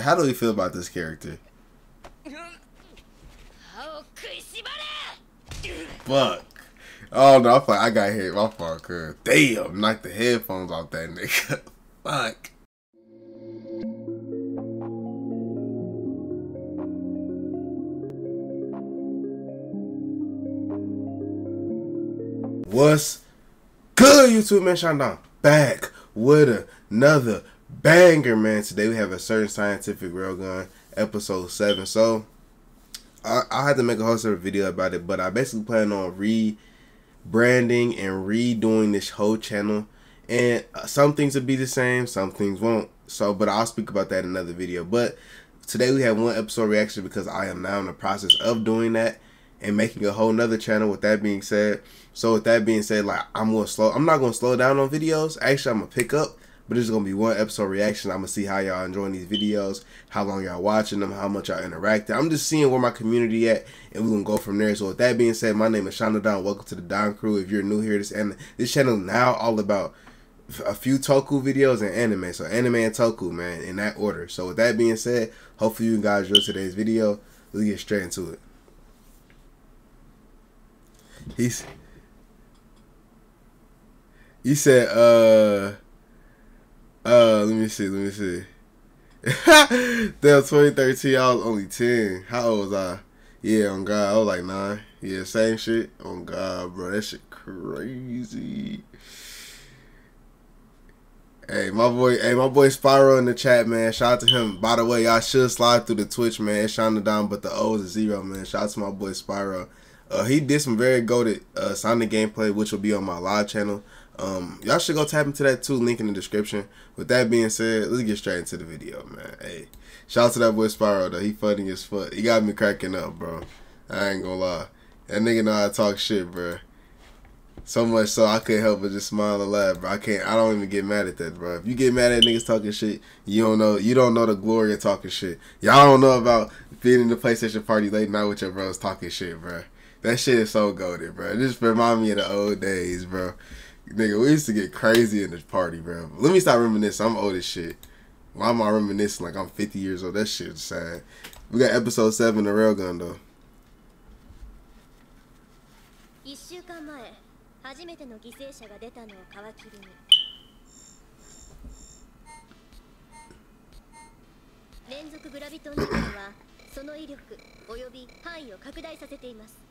how do we feel about this character? Fuck. Oh no, I, I got hit. My cuz. Damn, knocked the headphones off that nigga. Fuck. What's good, YouTube man? Shandon back with another banger, man. Today we have a certain scientific railgun, episode seven. So I, I had to make a whole separate video about it, but I basically plan on rebranding and redoing this whole channel. And uh, some things will be the same, some things won't. So, but I'll speak about that in another video. But today we have one episode reaction because I am now in the process of doing that and making a whole nother channel with that being said. So with that being said, like I'm gonna slow I'm not gonna slow down on videos. Actually I'm gonna pick up, but it's gonna be one episode reaction. I'm gonna see how y'all enjoying these videos, how long y'all watching them, how much y'all interacting. I'm just seeing where my community at and we're gonna go from there. So with that being said, my name is Shaun the Don. Welcome to the Don Crew. If you're new here, this and this channel now all about a few Toku videos and anime. So anime and Toku, man, in that order. So with that being said, hopefully you guys enjoy today's video. Let's get straight into it. He's he said, uh, uh, let me see, let me see. Damn, 2013, I was only 10. How old was I? Yeah, on God, I was like 9. Yeah, same shit. On God, bro, that shit crazy. Hey, my boy, hey, my boy Spyro in the chat, man. Shout out to him. By the way, y'all should slide through the Twitch, man. It's shining down, but the O is a zero, man. Shout out to my boy Spyro. Uh, he did some very goaded uh, Sonic gameplay, which will be on my live channel. Um, y'all should go tap into that too. Link in the description. With that being said, let's get straight into the video, man. Hey, shout out to that boy Spyro though. He funny as fuck. He got me cracking up, bro. I ain't gonna lie. That nigga know how to talk shit, bro. So much so I couldn't help but just smile and laugh, bro. I can't. I don't even get mad at that, bro. If you get mad at niggas talking shit, you don't know. You don't know the glory of talking shit. Y'all don't know about being in the PlayStation party late night with your bros talking shit, bro. That shit is so goaded, bro. It just remind me of the old days, bro. Nigga, we used to get crazy in this party, bro. Let me stop reminiscing. I'm old as shit. Why am I reminiscing like I'm 50 years old? That shit's sad. We got episode 7 of Railgun, though. 1週間前初めての犠牲者が出たのを皮切りに連続グラビトン事件はその威力及び範囲を拡大させています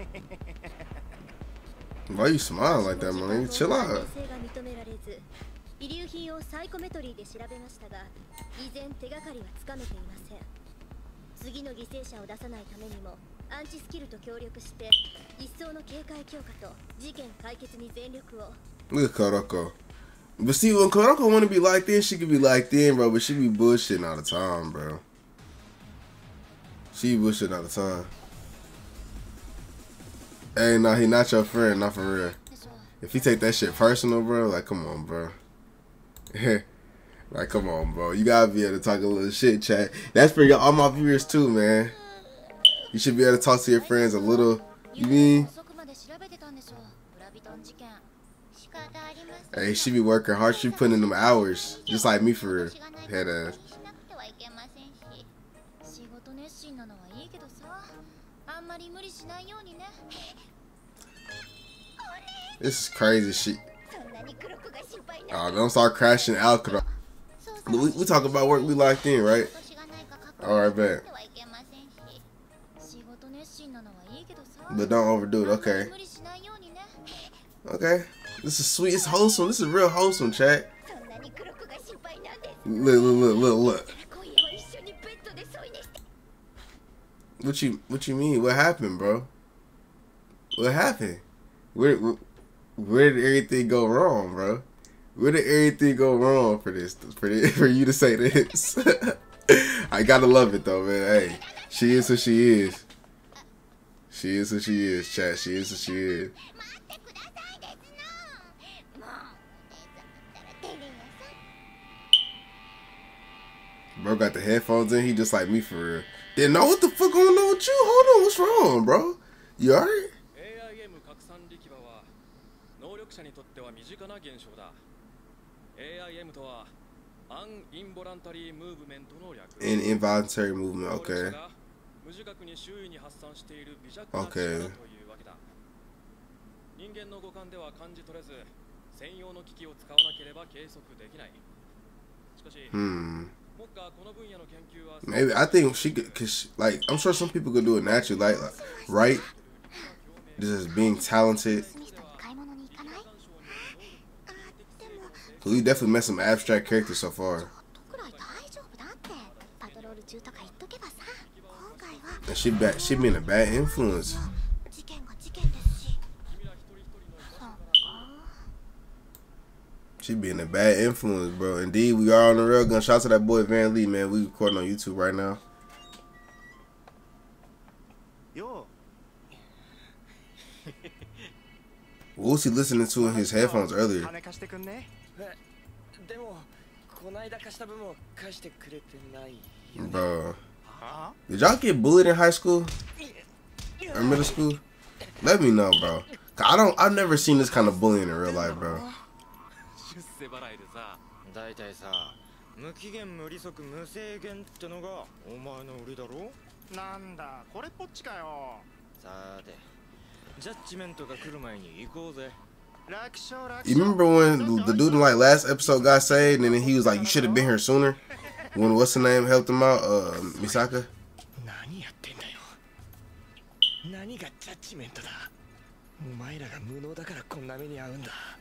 Why you smiling like that, man? Chill out. Look at Kuroko. But see, when Kuroko want to be like in, she could be like in, bro. But she be bullshitting all the time, bro. She bullshitting all the time. Hey, nah, he not your friend, not for real. If he take that shit personal, bro, like, come on, bro. like, come on, bro. You gotta be able to talk a little shit, chat. That's for all my viewers too, man. You should be able to talk to your friends a little. You mean? Hey, she be working hard. She putting in them hours, just like me for real. Head ass. This is crazy shit. Oh, don't start crashing alcohol. We, we talk about work we locked in, right? Alright, bet. But don't overdo it, okay. Okay. This is sweet. It's wholesome. This is real wholesome, chat. Look, look, look, look, look. What you what you mean? What happened, bro? What happened? Where, where where did everything go wrong, bro? Where did everything go wrong for this? For this, for you to say this? I gotta love it though, man. Hey, she is who she is. She is who she is, chat. She is who she is. Bro got the headphones in. He just like me for real. Didn't know what the fuck going on with you. Hold on, what's wrong, bro? You alright? 者にとっては身近な現象だ AIM とはアンインボランタリームーブメントの略 In involuntary movement. 能力者 Okay. が無自覚に周囲に発散している微弱な Okay. 力というわけだ人間の五感では感じ取れず専用の機器を使わなければ計測できないしかし Hmm. 目下この分野の研究は Maybe I think she could, cause she, like I'm sure some people could do it naturally, like, like right, just being talented. We definitely met some abstract characters so far. And she bad, she being a bad influence. She being a bad influence, bro. Indeed, we are on the real gun. Shout out to that boy Van Lee, man. We recording on YouTube right now. Yo. What was he listening to in his headphones う earlier? 金貸してくんねえでもこないだ貸した分も返してくれてないよね Bro, あ did y'all get bullied in high school or middle school? Let me know, bro. 'Cause I don't. I've never seen this kind of bullying in real life, bro. 出世払いでさ大体さ無期限無利息無制限ってのがお前の売りだろなんだこれっぽっちかよさて You remember when the dude in like last episode got saved and then he was like, you should have been here sooner? When what's the name helped him out? Uh, Misaka?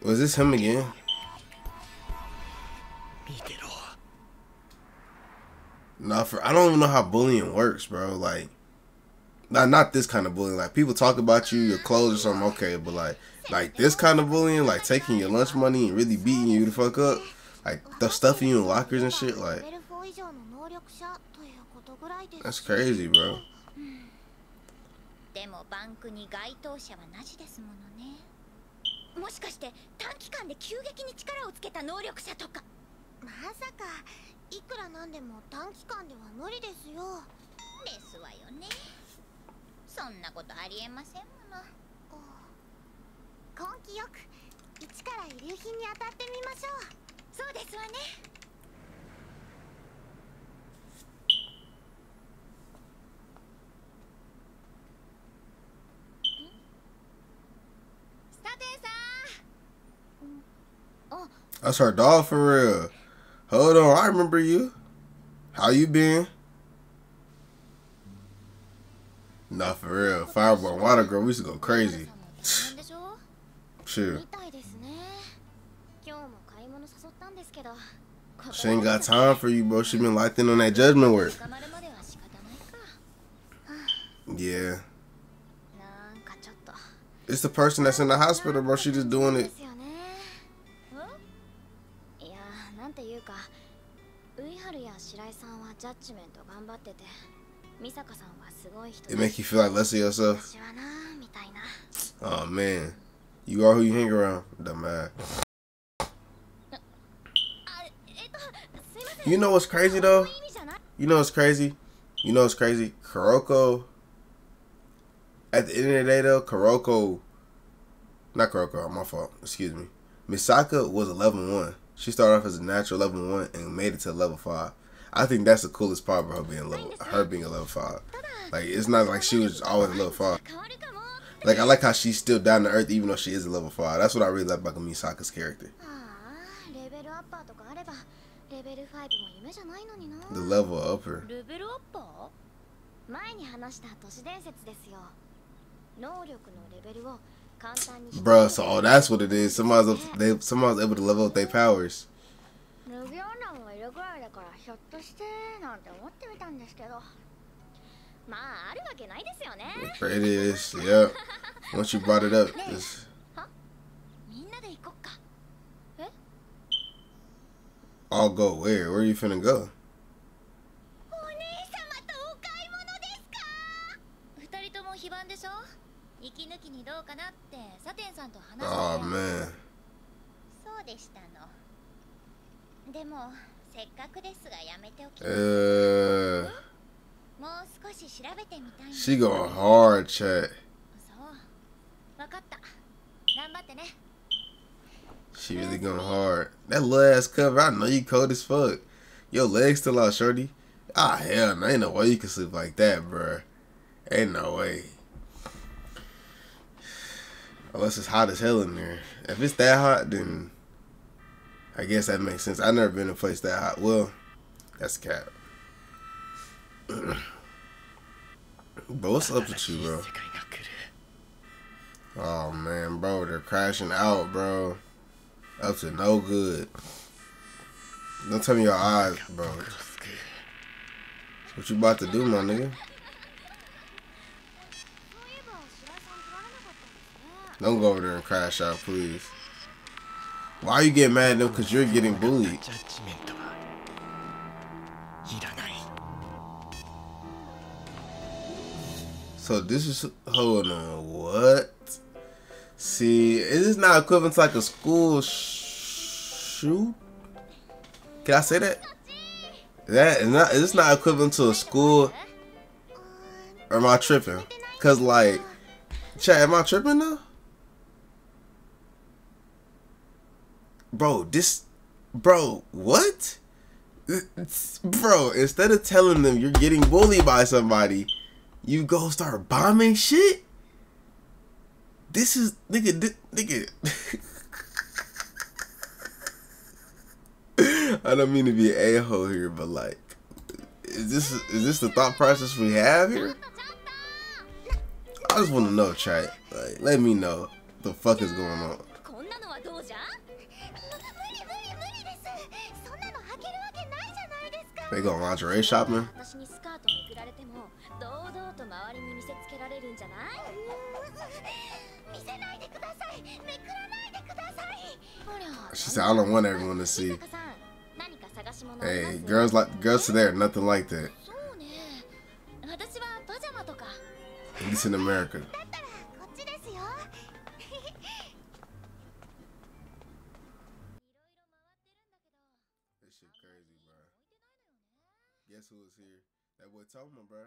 Was this him again? Nah, for I don't even know how bullying works, bro. Like, not not this kind of bullying. Like people talk about you, your clothes or something, okay, but like like this kind of bullying, like taking your lunch money and really beating you to fuck up, like the stuffing you in lockers and shit, like that's crazy, bro. そんなことありえませんもの根気よく一から遺留品に当たってみましょうそうですわね That's her dog for real. Hold on, I remember you. How you been? Nah, for real. Fireball Water Girl, we used to go crazy. Sure. She ain't got time for you, bro. She been locked in on that judgment work. Yeah. It's the person that's in the hospital, bro. She just doing it. Yeah, it make you feel like less of yourself. Oh man, you are who you hang around. Don't matter. You know what's crazy though? You know what's crazy? You know what's crazy? Kuroko. At the end of the day though, Kuroko. Not Kuroko. Oh, my fault. Excuse me. Misaka was a level one. She started off as a natural level one and made it to level five. I think that's the coolest part about her being level, her being a level five. Like it's not like she was always a level five. 変わるかも Like I like how she's still down to earth even though she is a level five. That's what I really like about Misaka's character. ああレベルアッパーとかあればレベル5も夢じゃないのにな The level upper. レベルアッパー前に話した都市伝説ですよ能力のレベルを簡単に Bruh, so oh, that's what it is. Somebody's up, they somebody's able to level up their powers. ルビオーナもいるぐらいだからひょっとしてなんて思ってみたんですけど。まああるわけないですよね。It is, yeah. Once you brought it up, it's みんなで行こっか。all go where? Where you finna go? お姉様とお買い物ですか？二人とも非番でしょ？息抜きにどうかなってサテンさんと話して Oh て man. そうでしたの でもせっかくですがやめておきます Uh, もう少し調べてみたいの she going hard, chat. そうわかった頑張ってね She She really going hard. That little ass cover, I know you cold as fuck. Your legs still out, shorty. Ah, hell, no, ain't no way you can sleep like that, bruh. Ain't no way. Unless it's hot as hell in there. If it's that hot, then I guess that makes sense. I've never been in a place that hot. Well, that's cap. but what's up with you, bro? Oh man, bro, they're crashing out, bro. Up to no good. Don't tell me your eyes, bro. What you about to do, my nigga? Don't go over there and crash out, please. Why are you getting mad at them? Because you're getting bullied. So this is, hold on, what? See, it is not equivalent to like a school sh shoot. Can I say that? That is not, it's not equivalent to a school, or am I tripping? Cause like, chat, am I tripping though? Bro, this, bro, what? Bro, instead of telling them you're getting bullied by somebody, you go start bombing shit. This is nigga, thi- nigga. I don't mean to be a hole here, but like, is this is this the thought process we have here? I just want to know, chat. Like, let me know the fuck is going on. They go lingerie shopping. She said, I don't want everyone to see. Hey, girls like girls today are nothing like that. At least in America. Boy Toma, bro.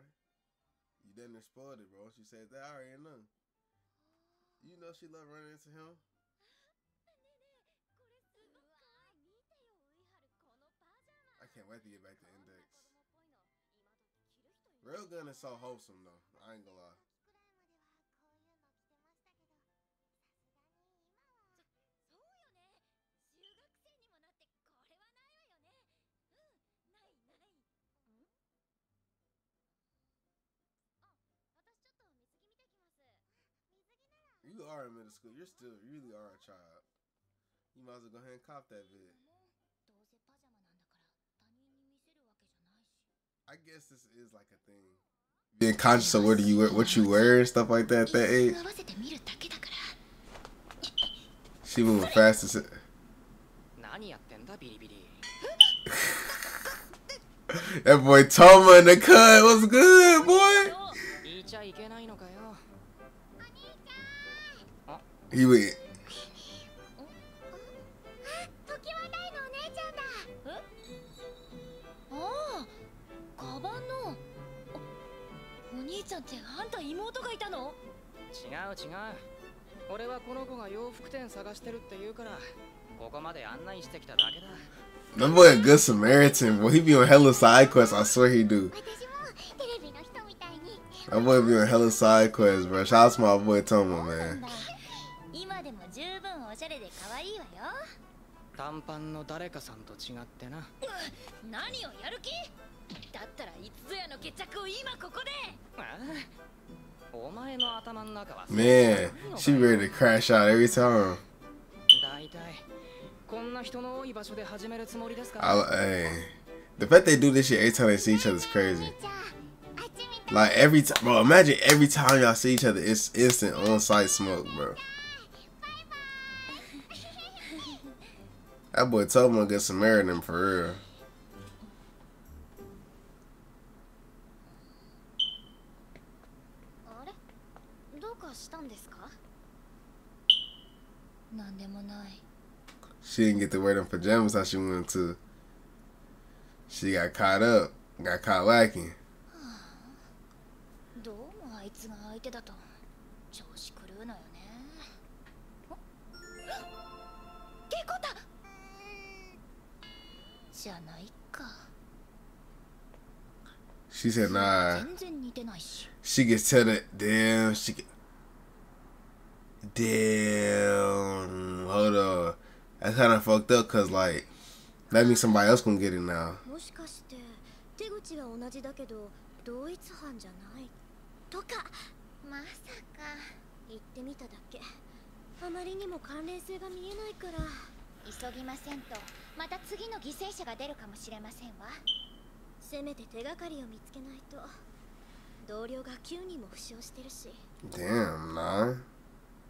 You didn't spoiled it, bro. She said that I already know. You know she love running into him. I can't wait to get back to Index. Railgun is so wholesome though. I ain't gonna lie. you are in middle school. You're still, you really are a child. You might as well go ahead and cop that vid. I guess this is like a thing. Being conscious of what you wear, what you wear and stuff like that at that age. She moving fast as. that boy Toma in the cut was good, boy. 言いちゃいけないのお姉ちゃんだえああカバンのおお兄ちゃんってあんた妹がいたの違う違う俺はこの子が洋服店探してるって言うからここまで案内してきただけだ That boy a good Samaritan, boy. He be on hella side quests. I swear he do. That boy be on hella side quests, bro. Shout out to my boy Toma, man. しゃれで可愛いわよ短パンの誰かさんと違ってな何をやる気だったらいつぞやの決着を今ここでああお前の頭の中は Man, she ready to crash out every time. 大体こんな人の多い場所で始めるつもりですか I, hey, the fact they do this shit every time they see each other is crazy. Like every time, bro. Imagine every time y'all see each other, it's instant on-site smoke, bro. That boy told him a good Samaritan for real. She didn't get to wear them pajamas how she wanted to. She got caught up, got caught lacking. じゃないか She said, nah. 全然似てないし She gets tell that. Damn, she get. Damn. Hold on. That's kind of fucked up because, like, that means somebody else gonna get it now. 急ぎませんと。また次の犠牲者が出るかもしれませんわ。せめて手がかりを見つけないと。同僚が9人も負傷してるし。Damn, nah.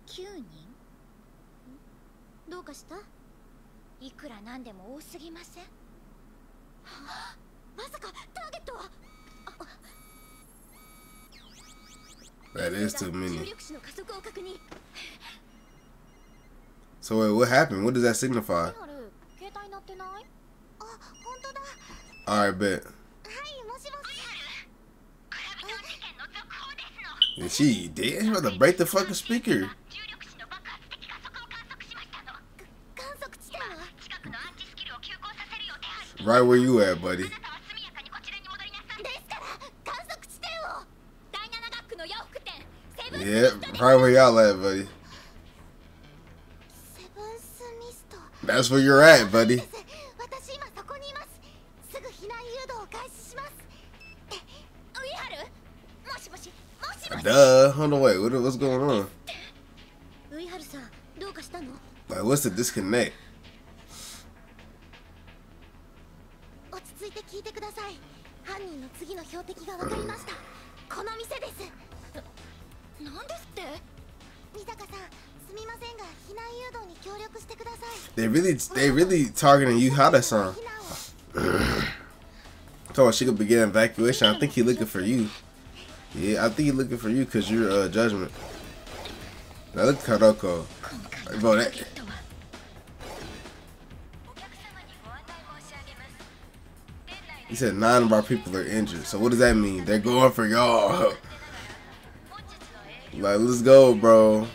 9人どうかした？いくらなんでも多すぎません。まさかターゲットは？That is too 重 many. 力子の加速を確認 So wait, what happened? What does that signify? Alright, bet. Is she dead? She about to break the fucking speaker. Right where you at, buddy. Yeah, right where y'all at, buddy. That's where you're at, buddy. Duh, hold on, wait, what, what's going on? Like, what's the disconnect? They really, they really targeting you, how that sound? Told she could begin evacuation. I think he looking for you. Yeah, I think he looking for you because you're a uh, judgment. Now look at Kuroko. Bro, that... He said nine of our people are injured. So what does that mean? They're going for y'all. like, let's go, bro.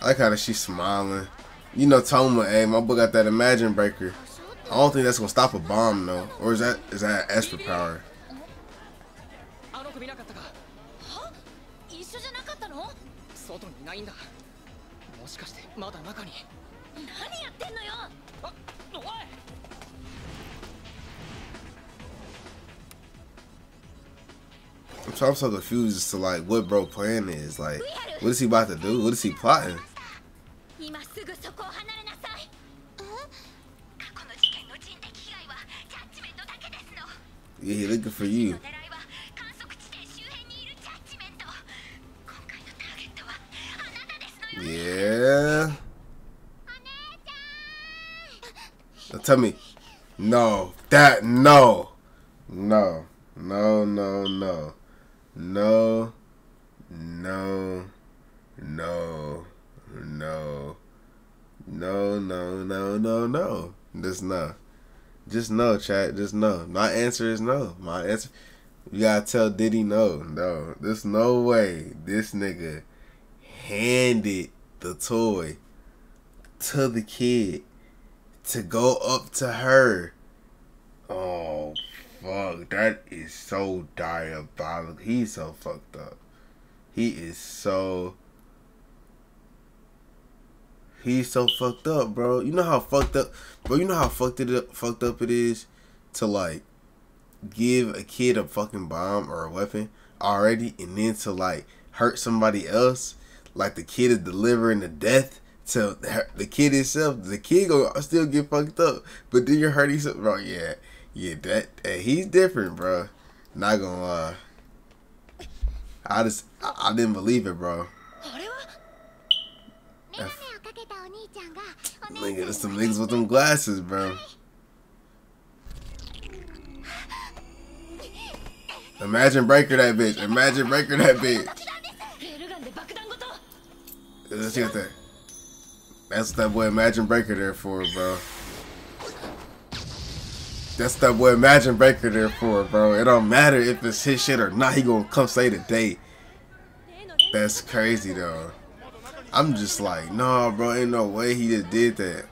I like how that she's smiling. You know, Toma, hey, my boy got that Imagine Breaker. I don't think that's gonna stop a bomb though, or is that is that extra power? I'm so, I'm so confused as to like what bro plan is. Like, what is he about to do? What is he plotting? looking for you. Yeah. Now tell me. No. That, no. No. No, no, no. No. No. No. No. No, no, no, no, no. This not. Just no, chat. Just no. My answer is no. My answer. You gotta tell Diddy no. No. There's no way this nigga handed the toy to the kid to go up to her. Oh fuck, that is so diabolical. He's so fucked up. He is so He's so fucked up, bro. You know how fucked up, bro. You know how fucked it up, fucked up it is to like give a kid a fucking bomb or a weapon already, and then to like hurt somebody else. Like the kid is delivering the death to the kid itself. The kid gonna still get fucked up, but then you're hurting something, bro. Yeah, yeah. That hey, he's different, bro. Not gonna lie. I just I, I didn't believe it, bro. Oh, あ Nigga, it's some niggas with them glasses, bro. Imagine Breaker that bitch. Imagine Breaker that bitch. Let's get that. That's what that boy Imagine Breaker there for, bro. That's that boy Imagine Breaker there for, bro. It don't matter if it's his shit or not. He gonna come say the date. That's crazy, though. I'm just like, nah, bro. Ain't no way he just did that.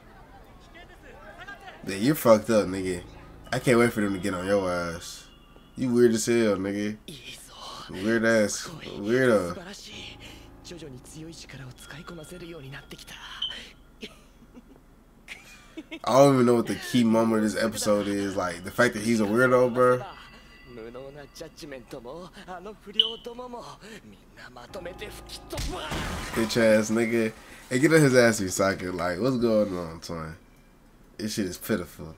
Yeah, you're fucked up, nigga. I can't wait for them to get on your ass. You weird as hell, nigga. いいぞ Weird ass. すごい Weirdo. 素晴らしい徐々に強い力を使いこなせるようになってきた I don't even know what the key moment of this episode is. Like the fact that he's a weirdo, bro. 無能なジャッジメントもあの不良どももみんなまとめて吹き飛ば Bitch ass nigga. Hey, get on his ass, Misaka. Like, what's going on, twin? This shit is pitiful.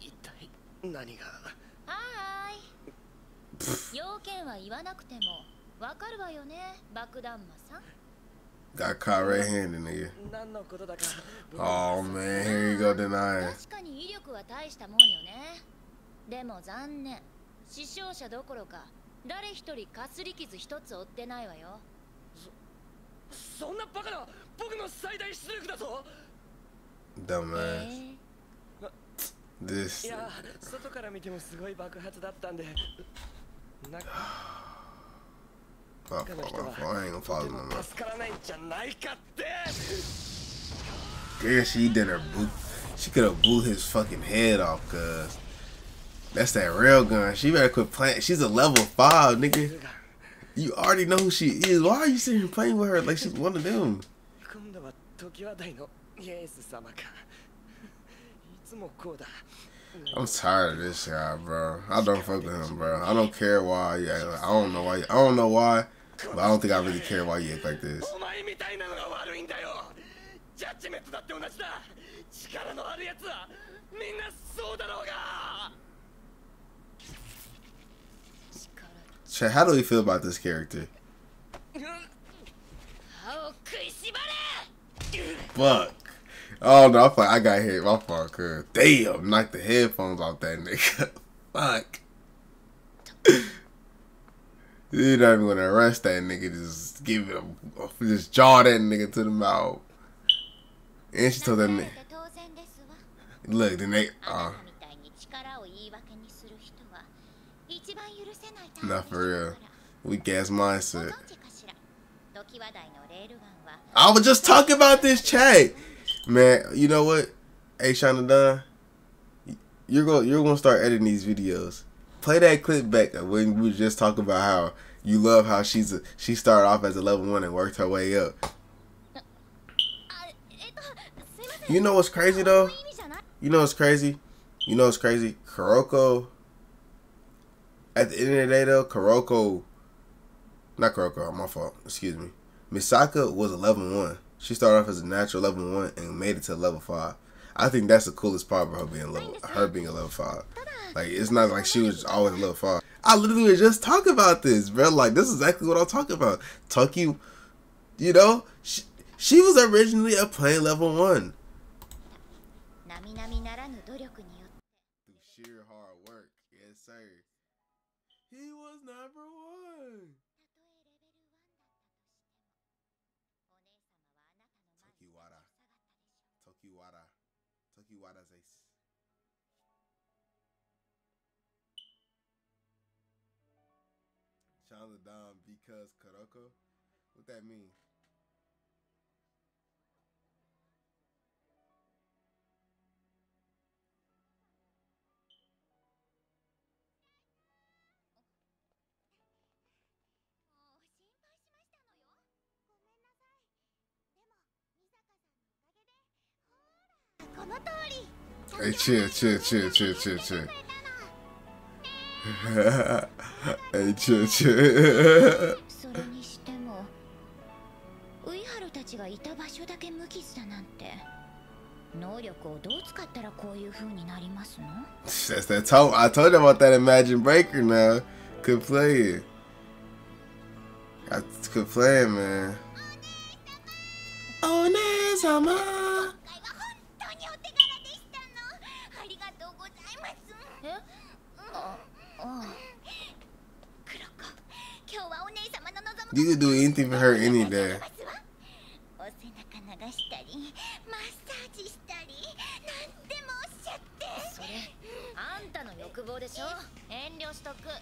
一体何がはーい要件は言わなくてもわかるわよね爆弾魔さん Got caught red-handed, nigga. 何のことだか Oh man, here you go denying. 確かに威力は大したもんよねでも残念死傷者どころか誰一人かすり傷一つ負ってないわよそんなバカな僕の最大出力だぞ Dumbass. え This. いや外から見てもすごい爆発だったんでな My fault, my fault. I ain't gonna follow no more. 助からないんじゃないかって Yeah, she did her boot. She could have blew his fucking head off, cuz. That's that rail gun. She better quit playing. She's a level five, nigga. You already know who she is. Why are you sitting here playing with her like she's one of them? 今度は時和台のイエス様かいつもこうだ I'm tired of this guy, bro. I don't fuck with him, bro. I don't care why. Yeah, I don't know why. I don't know why, but I don't think I really care why you act like this. Chad, how do we feel about this character? Fuck. Oh no, I, I got hit. My fault. Damn, knocked the headphones off that nigga. Fuck. You're not even gonna arrest that nigga. Just give him, just jaw that nigga to the mouth. And she told that nigga. Look, the nigga. Uh, not for real. Weak ass mindset. I was just talking about this chat. Man, you know what? Hey, Shaun the Don, you're going you're gonna start editing these videos. Play that clip back when we just talk about how you love how she's a, she started off as a level one and worked her way up. You know what's crazy though? You know what's crazy? You know what's crazy? Kuroko. At the end of the day though, Kuroko, not Kuroko, my fault. Excuse me. Misaka was a level one. She started off as a natural level one and made it to level five. I think that's the coolest part about her being level, her being a level five. Like it's not like she was always level five. I literally was just talking about this, bro. Like this is exactly what I'm talking about. Tucky, you know, she, she was originally a plain level one. Tokiwara. Tokiwara Ace. Chandler Dom because Karoko? What that mean? Hey, chill, chill, chill, chill, chill, chill. hey, chill, chill. それにしてもウイハルたちがいた場所だけ無傷だなんて能力をどう使ったらこういう風になりますの That's that told I told you about that Imagine Breaker now. Could play it. I could play it, man. Oh, 今回 You could do anything for her any day. お背中流したりマッサージしたり何でもおっしゃってそれあんたの欲望でしょ？遠慮しとくああ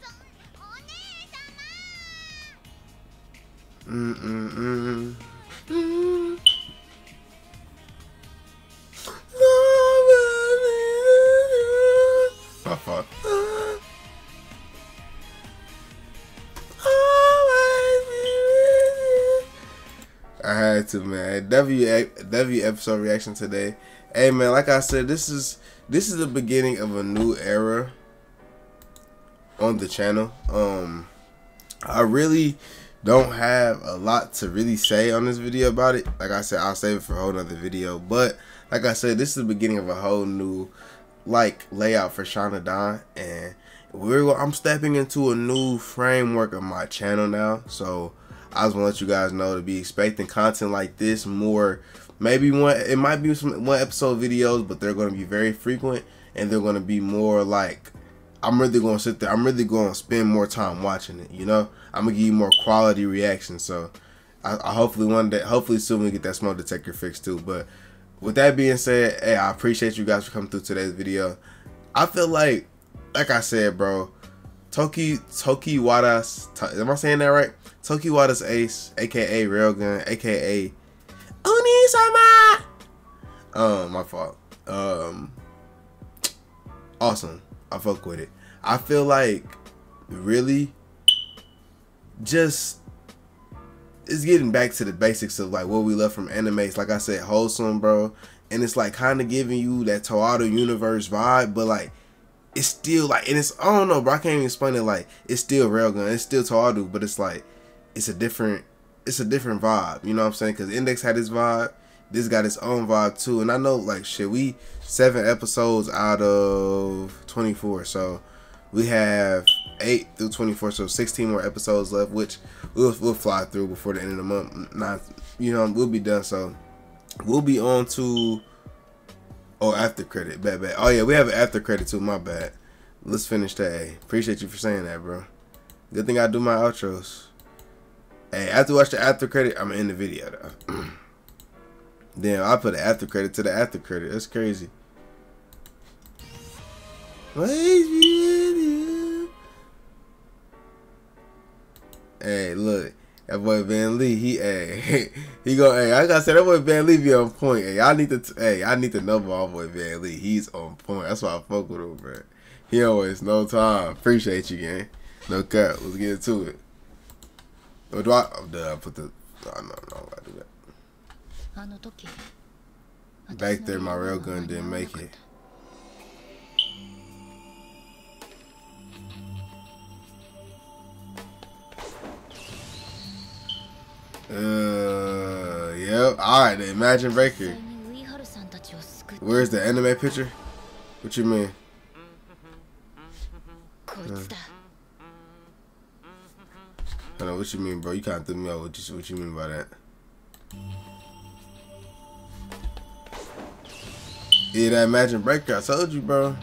そお姉様 Mm mm mm. mm. To, man. W W episode reaction today. Hey, man, like I said, this is this is the beginning of a new era on the channel. Um, I really don't have a lot to really say on this video about it. Like I said, I'll save it for a whole nother video. But like I said, this is the beginning of a whole new like layout for Shaun the Don, and we're I'm stepping into a new framework of my channel now. So I just want to let you guys know to be expecting content like this more. Maybe one it might be some one episode videos, but they're going to be very frequent and they're going to be more like I'm really going to sit there. I'm really going to spend more time watching it. You know, I'm gonna give you more quality reactions. So I, I hopefully one day, hopefully soon we get that smoke detector fixed too. But with that being said, hey, I appreciate you guys for coming through today's video. I feel like, like I said, bro, Toki Toki Wada's, am I saying that right? Toki Wada's Ace, aka Railgun, aka Oni-sama. Um, my fault. Um, awesome. I fuck with it. I feel like really just it's getting back to the basics of like what we love from animes. Like I said, wholesome, bro. And it's like kind of giving you that Toaru universe vibe, but like it's still like, and it's I don't know, bro. I can't even explain it. Like it's still Railgun, it's still Toaru, but it's like it's a different, it's a different vibe. You know what I'm saying? Because Index had his vibe, this got its own vibe too. And I know like shit, we seven episodes out of 24, so we have 8 through 24 so 16 more episodes left which we'll, we'll fly through before the end of the month not you know we'll be done so we'll be on to oh after credit bad bad oh yeah we have an after credit too my bad let's finish that appreciate you for saying that bro good thing i do my outros hey after watch the after credit i'm in the video though damn i put an after credit to the after credit that's crazy Hey, look, that boy Van Lee, he hey, he go hey, I gotta say that boy Van Lee be on point. Hey, I need to hey, I need to know my boy Van Lee. He's on point. That's why I fuck with him, man. He always no time. Appreciate you, gang. No cut. Let's get into it. What do I? Oh, I put the. Oh, no, no, I do that. Back there, my railgun didn't make it. Uh, yep. All right, the Imagine Breaker. Where's the anime picture? What you mean? Uh, I know what you mean, bro. You kind of threw me off. What you, what you mean by that? Yeah, that Imagine Breaker. I told you, bro.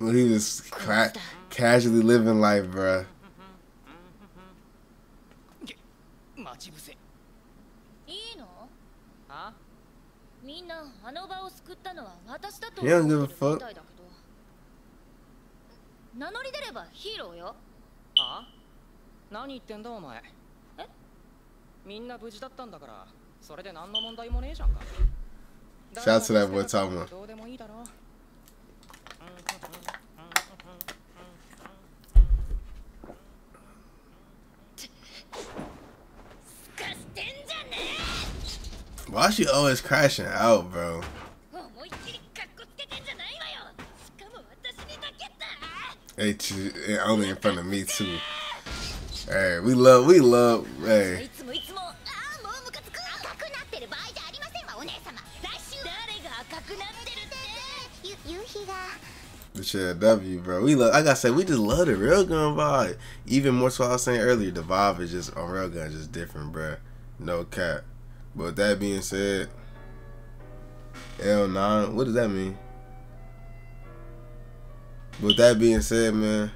he was ca casually living life, bruh. He doesn't give a fuck. Shout out to that boy Toma. Why she always crashing out, bro? Hey, eh, only in front of me too. Hey, we love, we love, hey. The shit W, bro. We love. Like I say, we just love the railgun vibe. Even more so, I was saying earlier, the vibe is just on railgun, just different, bro. No cap. But that being said, L9, what does that mean? With that being said, man,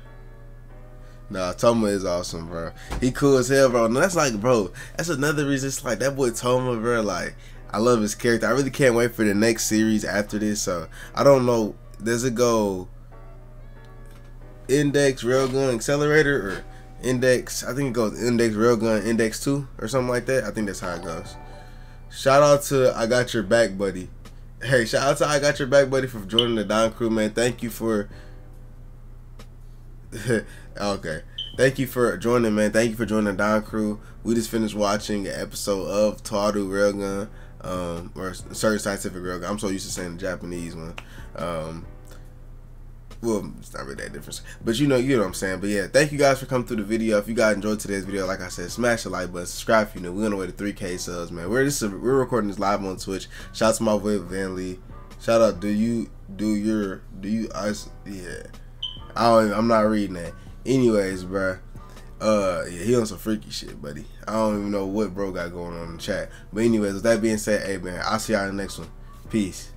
nah, Toma is awesome, bro. He cool as hell, bro. And that's like, bro, that's another reason. It's like that boy Toma, bro. Like, I love his character. I really can't wait for the next series after this. So I don't know. Does it go index railgun accelerator or index? I think it goes index railgun index two or something like that. I think that's how it goes. Shout out to I Got Your Back Buddy. Hey, shout out to I Got Your Back Buddy for joining the Don Crew, man. Thank you for okay. Thank you for joining, man. Thank you for joining Don Crew. We just finished watching an episode of Toaru Railgun, um, or Certain Scientific Railgun. I'm so used to saying the Japanese one. Um, well, it's not really that different, but you know, you know what I'm saying. But yeah, thank you guys for coming through the video. If you guys enjoyed today's video, like I said, smash the like button, subscribe if you know. We're on the way to 3K subs, man. We're just we're recording this live on Twitch. Shout out to my boy Van Lee. Shout out, do you do your do you us? Yeah, I don't. I'm not reading that. Anyways, bro. Uh, yeah, he on some freaky shit, buddy. I don't even know what bro got going on in the chat. But anyways, with that being said, hey man, I'll see y'all in the next one. Peace.